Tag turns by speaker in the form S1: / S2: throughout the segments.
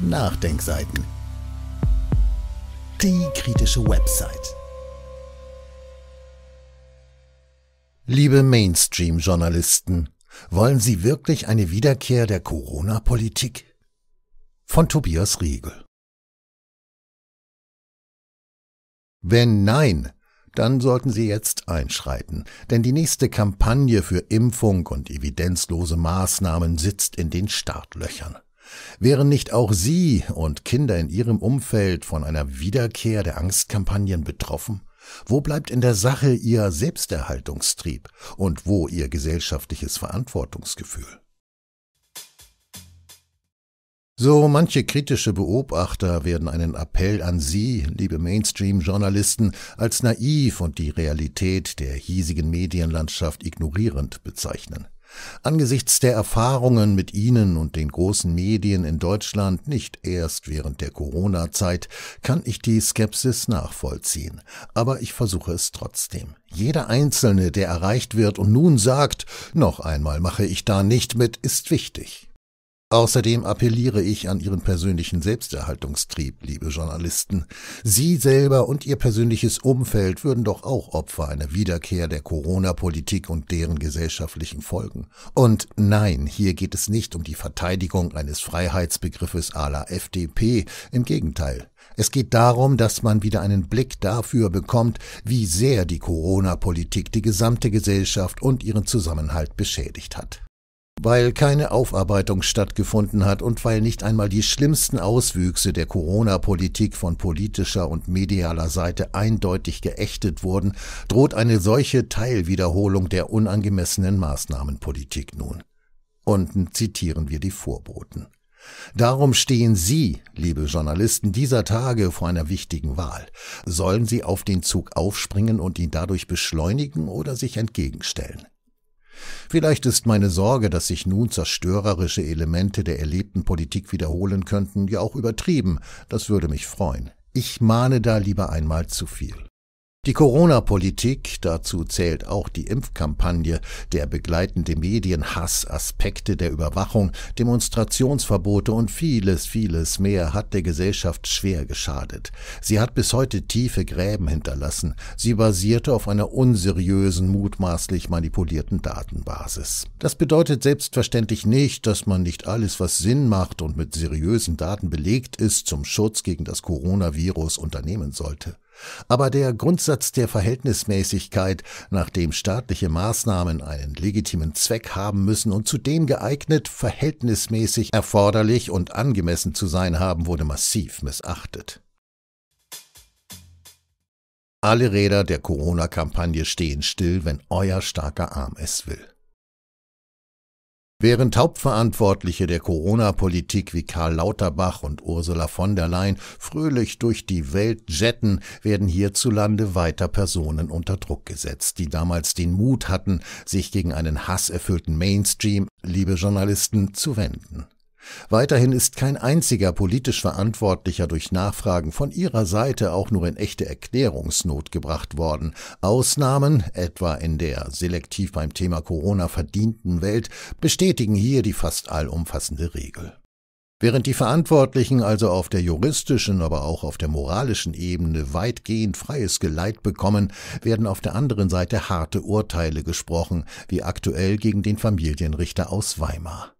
S1: Nachdenkseiten. Die kritische Website. Liebe Mainstream-Journalisten, wollen Sie wirklich eine Wiederkehr der Corona-Politik? Von Tobias Riegel. Wenn nein, dann sollten Sie jetzt einschreiten, denn die nächste Kampagne für Impfung und evidenzlose Maßnahmen sitzt in den Startlöchern. Wären nicht auch Sie und Kinder in Ihrem Umfeld von einer Wiederkehr der Angstkampagnen betroffen? Wo bleibt in der Sache Ihr Selbsterhaltungstrieb und wo Ihr gesellschaftliches Verantwortungsgefühl? So manche kritische Beobachter werden einen Appell an Sie, liebe Mainstream-Journalisten, als naiv und die Realität der hiesigen Medienlandschaft ignorierend bezeichnen. Angesichts der Erfahrungen mit Ihnen und den großen Medien in Deutschland, nicht erst während der Corona-Zeit, kann ich die Skepsis nachvollziehen. Aber ich versuche es trotzdem. Jeder Einzelne, der erreicht wird und nun sagt, noch einmal mache ich da nicht mit, ist wichtig. Außerdem appelliere ich an Ihren persönlichen Selbsterhaltungstrieb, liebe Journalisten. Sie selber und Ihr persönliches Umfeld würden doch auch Opfer einer Wiederkehr der Corona-Politik und deren gesellschaftlichen Folgen. Und nein, hier geht es nicht um die Verteidigung eines Freiheitsbegriffes à la FDP, im Gegenteil. Es geht darum, dass man wieder einen Blick dafür bekommt, wie sehr die Corona-Politik die gesamte Gesellschaft und ihren Zusammenhalt beschädigt hat. Weil keine Aufarbeitung stattgefunden hat und weil nicht einmal die schlimmsten Auswüchse der Corona-Politik von politischer und medialer Seite eindeutig geächtet wurden, droht eine solche Teilwiederholung der unangemessenen Maßnahmenpolitik nun. Unten zitieren wir die Vorboten. Darum stehen Sie, liebe Journalisten, dieser Tage vor einer wichtigen Wahl. Sollen Sie auf den Zug aufspringen und ihn dadurch beschleunigen oder sich entgegenstellen? Vielleicht ist meine Sorge, dass sich nun zerstörerische Elemente der erlebten Politik wiederholen könnten, ja auch übertrieben. Das würde mich freuen. Ich mahne da lieber einmal zu viel. Die Corona-Politik, dazu zählt auch die Impfkampagne, der begleitende Medienhass, Aspekte der Überwachung, Demonstrationsverbote und vieles, vieles mehr hat der Gesellschaft schwer geschadet. Sie hat bis heute tiefe Gräben hinterlassen. Sie basierte auf einer unseriösen, mutmaßlich manipulierten Datenbasis. Das bedeutet selbstverständlich nicht, dass man nicht alles, was Sinn macht und mit seriösen Daten belegt ist, zum Schutz gegen das Coronavirus unternehmen sollte. Aber der Grundsatz der Verhältnismäßigkeit, nach dem staatliche Maßnahmen einen legitimen Zweck haben müssen und zudem geeignet, verhältnismäßig erforderlich und angemessen zu sein haben, wurde massiv missachtet. Alle Räder der Corona-Kampagne stehen still, wenn euer starker Arm es will. Während Hauptverantwortliche der Corona-Politik wie Karl Lauterbach und Ursula von der Leyen fröhlich durch die Welt jetten, werden hierzulande weiter Personen unter Druck gesetzt, die damals den Mut hatten, sich gegen einen hasserfüllten Mainstream, liebe Journalisten, zu wenden. Weiterhin ist kein einziger politisch Verantwortlicher durch Nachfragen von ihrer Seite auch nur in echte Erklärungsnot gebracht worden. Ausnahmen, etwa in der selektiv beim Thema Corona verdienten Welt, bestätigen hier die fast allumfassende Regel. Während die Verantwortlichen also auf der juristischen, aber auch auf der moralischen Ebene weitgehend freies Geleit bekommen, werden auf der anderen Seite harte Urteile gesprochen, wie aktuell gegen den Familienrichter aus Weimar.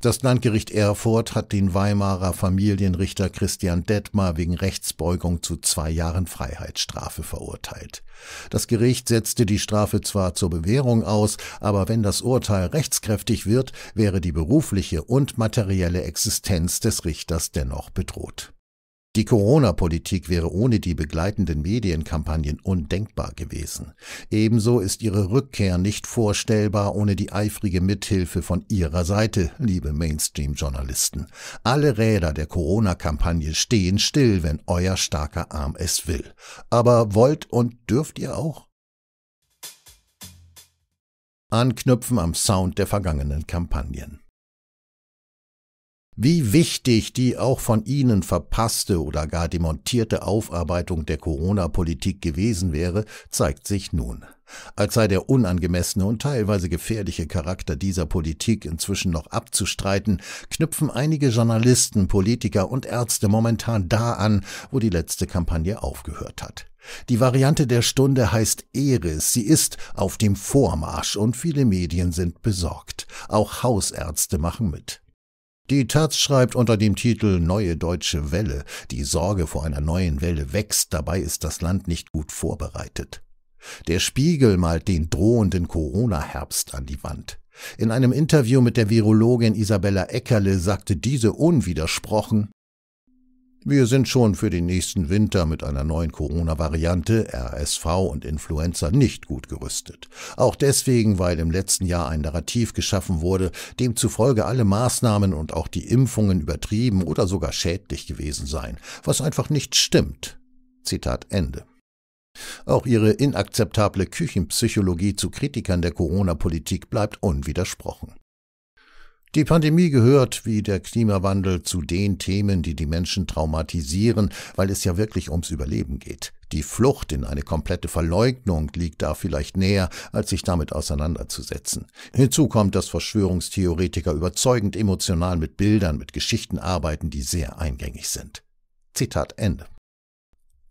S1: Das Landgericht Erfurt hat den Weimarer Familienrichter Christian Detmar wegen Rechtsbeugung zu zwei Jahren Freiheitsstrafe verurteilt. Das Gericht setzte die Strafe zwar zur Bewährung aus, aber wenn das Urteil rechtskräftig wird, wäre die berufliche und materielle Existenz des Richters dennoch bedroht. Die Corona-Politik wäre ohne die begleitenden Medienkampagnen undenkbar gewesen. Ebenso ist ihre Rückkehr nicht vorstellbar ohne die eifrige Mithilfe von ihrer Seite, liebe Mainstream-Journalisten. Alle Räder der Corona-Kampagne stehen still, wenn euer starker Arm es will. Aber wollt und dürft ihr auch? Anknüpfen am Sound der vergangenen Kampagnen. Wie wichtig die auch von Ihnen verpasste oder gar demontierte Aufarbeitung der Corona-Politik gewesen wäre, zeigt sich nun. Als sei der unangemessene und teilweise gefährliche Charakter dieser Politik inzwischen noch abzustreiten, knüpfen einige Journalisten, Politiker und Ärzte momentan da an, wo die letzte Kampagne aufgehört hat. Die Variante der Stunde heißt Eris, sie ist auf dem Vormarsch und viele Medien sind besorgt. Auch Hausärzte machen mit. Die Taz schreibt unter dem Titel Neue deutsche Welle, die Sorge vor einer neuen Welle wächst, dabei ist das Land nicht gut vorbereitet. Der Spiegel malt den drohenden Corona-Herbst an die Wand. In einem Interview mit der Virologin Isabella Eckerle sagte diese unwidersprochen, wir sind schon für den nächsten Winter mit einer neuen Corona-Variante, RSV und Influenza nicht gut gerüstet. Auch deswegen, weil im letzten Jahr ein Narrativ geschaffen wurde, demzufolge alle Maßnahmen und auch die Impfungen übertrieben oder sogar schädlich gewesen seien, was einfach nicht stimmt. Zitat Ende. Auch ihre inakzeptable Küchenpsychologie zu Kritikern der Corona-Politik bleibt unwidersprochen. Die Pandemie gehört, wie der Klimawandel, zu den Themen, die die Menschen traumatisieren, weil es ja wirklich ums Überleben geht. Die Flucht in eine komplette Verleugnung liegt da vielleicht näher, als sich damit auseinanderzusetzen. Hinzu kommt, dass Verschwörungstheoretiker überzeugend emotional mit Bildern, mit Geschichten arbeiten, die sehr eingängig sind. Zitat Ende.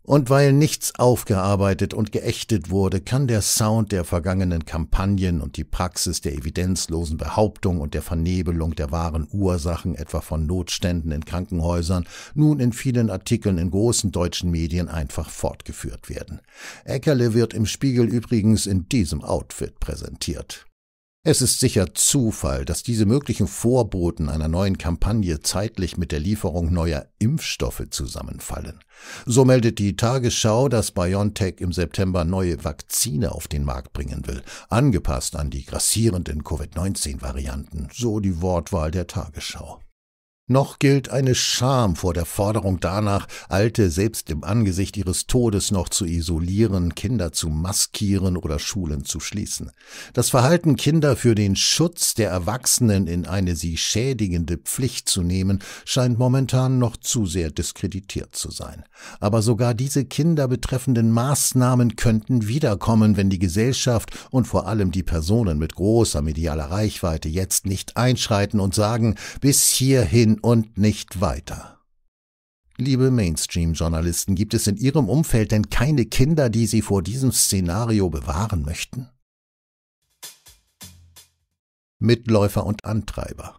S1: Und weil nichts aufgearbeitet und geächtet wurde, kann der Sound der vergangenen Kampagnen und die Praxis der evidenzlosen Behauptung und der Vernebelung der wahren Ursachen etwa von Notständen in Krankenhäusern nun in vielen Artikeln in großen deutschen Medien einfach fortgeführt werden. Eckerle wird im Spiegel übrigens in diesem Outfit präsentiert. Es ist sicher Zufall, dass diese möglichen Vorboten einer neuen Kampagne zeitlich mit der Lieferung neuer Impfstoffe zusammenfallen. So meldet die Tagesschau, dass BioNTech im September neue Vakzine auf den Markt bringen will, angepasst an die grassierenden Covid-19-Varianten, so die Wortwahl der Tagesschau. Noch gilt eine Scham vor der Forderung danach, Alte selbst im Angesicht ihres Todes noch zu isolieren, Kinder zu maskieren oder Schulen zu schließen. Das Verhalten, Kinder für den Schutz der Erwachsenen in eine sie schädigende Pflicht zu nehmen, scheint momentan noch zu sehr diskreditiert zu sein. Aber sogar diese Kinder betreffenden Maßnahmen könnten wiederkommen, wenn die Gesellschaft und vor allem die Personen mit großer medialer Reichweite jetzt nicht einschreiten und sagen, bis hierhin und nicht weiter. Liebe Mainstream-Journalisten, gibt es in Ihrem Umfeld denn keine Kinder, die Sie vor diesem Szenario bewahren möchten? Mitläufer und Antreiber.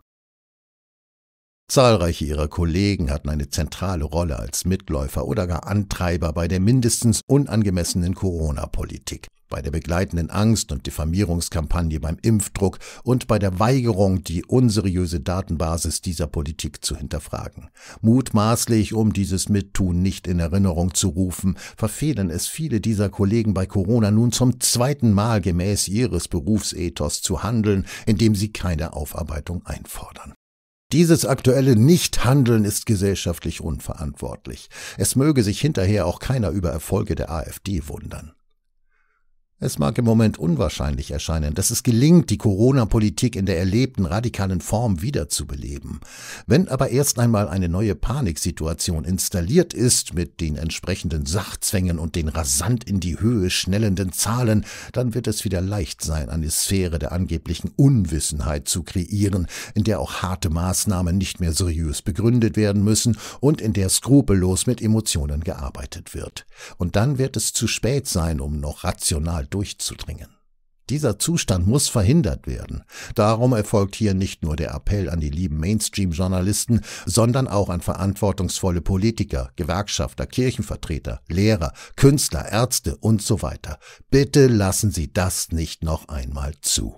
S1: Zahlreiche ihrer Kollegen hatten eine zentrale Rolle als Mitläufer oder gar Antreiber bei der mindestens unangemessenen Corona-Politik bei der begleitenden Angst- und Diffamierungskampagne beim Impfdruck und bei der Weigerung, die unseriöse Datenbasis dieser Politik zu hinterfragen. Mutmaßlich, um dieses Mittun nicht in Erinnerung zu rufen, verfehlen es viele dieser Kollegen bei Corona nun zum zweiten Mal gemäß ihres Berufsethos zu handeln, indem sie keine Aufarbeitung einfordern. Dieses aktuelle Nichthandeln ist gesellschaftlich unverantwortlich. Es möge sich hinterher auch keiner über Erfolge der AfD wundern. Es mag im Moment unwahrscheinlich erscheinen, dass es gelingt, die Corona-Politik in der erlebten radikalen Form wiederzubeleben. Wenn aber erst einmal eine neue Paniksituation installiert ist, mit den entsprechenden Sachzwängen und den rasant in die Höhe schnellenden Zahlen, dann wird es wieder leicht sein, eine Sphäre der angeblichen Unwissenheit zu kreieren, in der auch harte Maßnahmen nicht mehr seriös begründet werden müssen und in der skrupellos mit Emotionen gearbeitet wird. Und dann wird es zu spät sein, um noch rational durchzudringen. Dieser Zustand muss verhindert werden. Darum erfolgt hier nicht nur der Appell an die lieben Mainstream-Journalisten, sondern auch an verantwortungsvolle Politiker, Gewerkschafter, Kirchenvertreter, Lehrer, Künstler, Ärzte und so weiter. Bitte lassen Sie das nicht noch einmal zu.